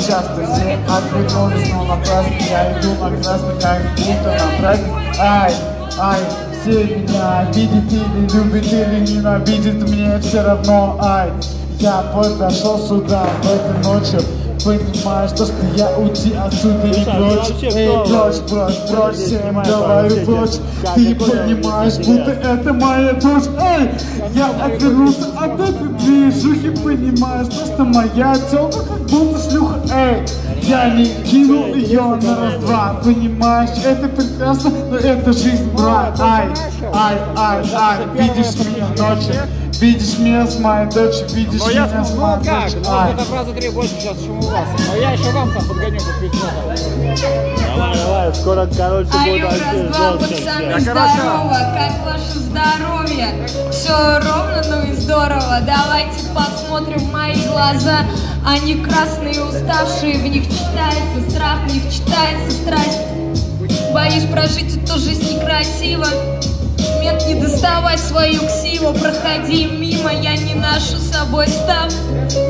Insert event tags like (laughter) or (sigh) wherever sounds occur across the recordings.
часто все отвернулись, но напрасно Я иду на красный, как будто на праздник Ай, ай, все меня видят или любят или ненавидят Мне все равно, ай Я подошел сюда в этой ночью Понимаешь, то, что я уйти отсюда и прочь Эй, прочь, прочь, прочь, всем говорю прочь. Ты понимаешь, будто это моя дочь. Эй, я отвернулся от этой движухи Понимаешь, то, что моя телка как будто шлюха. Эй, я не кинул ее на раз-два Понимаешь, это прекрасно, но это жизнь, брат Ай, ай, ай, ай, видишь меня ночью Видишь меня с моей дочью, видишь Но я меня с смогу, моей ну как? дочью Ну, Ай. это раза три больше сейчас, чем у вас. Но я еще вам там подгоню по пятно. Давай, давай, скоро, короче, Алло, будет раз, вообще два, жестко пацаны, здорово, как ваше здоровье? Все ровно, ну и здорово. Давайте посмотрим в мои глаза. Они красные, уставшие, в них читается страх, в них читается страсть. Боюсь прожить эту жизнь некрасиво. Мент, не доставай свою ксиву, проходи мимо, я не ношу с собой став.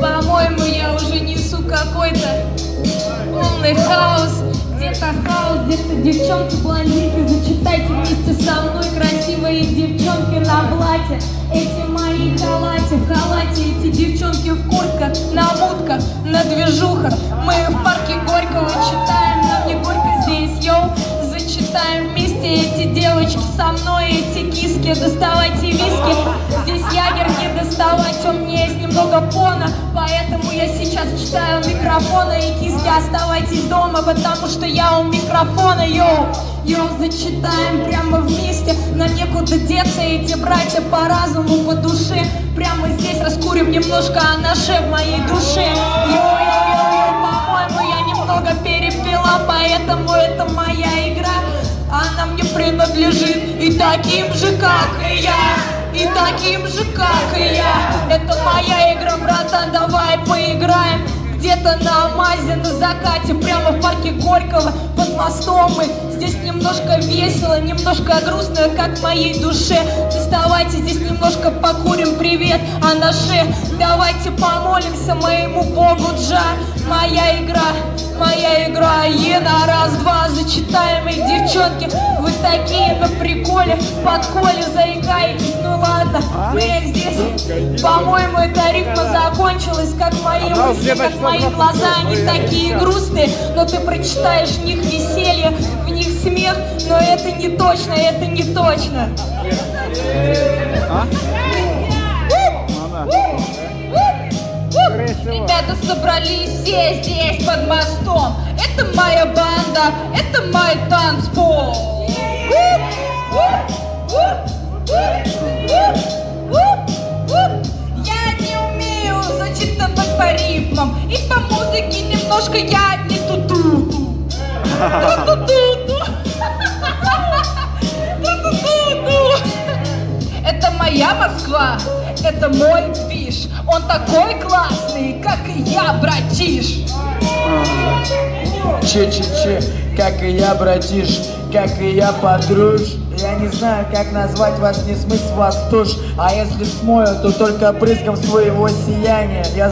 По-моему, я уже несу какой-то полный хаос. Где-то хаос, где-то девчонки блондинки Зачитайте вместе со мной красивые девчонки на платье Эти мои халате, в халате Эти девчонки в куртках, на мутках, на движухах. Мы в парке Горького читаем, нам не горько здесь, йоу. Зачитаем вместе эти девочки со мной Эти киски, доставайте виски. Здесь ягер не доставать, у меня есть немного пона Поэтому я сейчас читаю микрофона И киски. Оставайтесь дома, потому что я у микрофона, йоу. Йоу, зачитаем прямо вместе Некуда деться, эти братья по разуму, по душе. Прямо здесь раскурим немножко о наше в моей душе. Йоу-йоу-йоу, по-моему, я немного перепила Поэтому это моя игра. Она мне принадлежит и таким же, как и я И таким же, как и я. Это моя игра, братан, давай поиграем. Где-то на Амазе, на закате, прямо в парке Горького, под мостом мы. Здесь немножко весело, немножко грустно, как в моей душе. Доставайте здесь немножко покурим, привет, Анаше. Давайте помолимся моему богу Джа. Моя игра, моя игра, е на раз-два, зачитаемые девчонки. Вы такие на приколе, под коле заикаетесь, ну ладно. Мы здесь, по-моему, эта рифма закончилась, как мои мысли, как мои глаза, они такие грустные, но ты прочитаешь в них веселье, них смех, но это не точно, это не точно. Ребята собрались все здесь под мостом. Это моя банда, это мой танцпол. Я не умею зачитывать по рифмам И по музыке немножко я не ту-ту-ту (laughs) Ту-ту-ту-ту Москва, это мой движ Он такой классный, как и я, братиш. Че-че-че, как и я, братиш, как и я, подруж. Я не знаю, как назвать вас, не смысл вас туш А если смою, то только брызгом своего сияния. Я